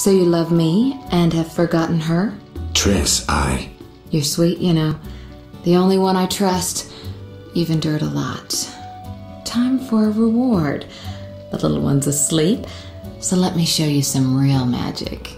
So you love me and have forgotten her? Triss, I. You're sweet, you know. The only one I trust. You've endured a lot. Time for a reward. The little one's asleep, so let me show you some real magic.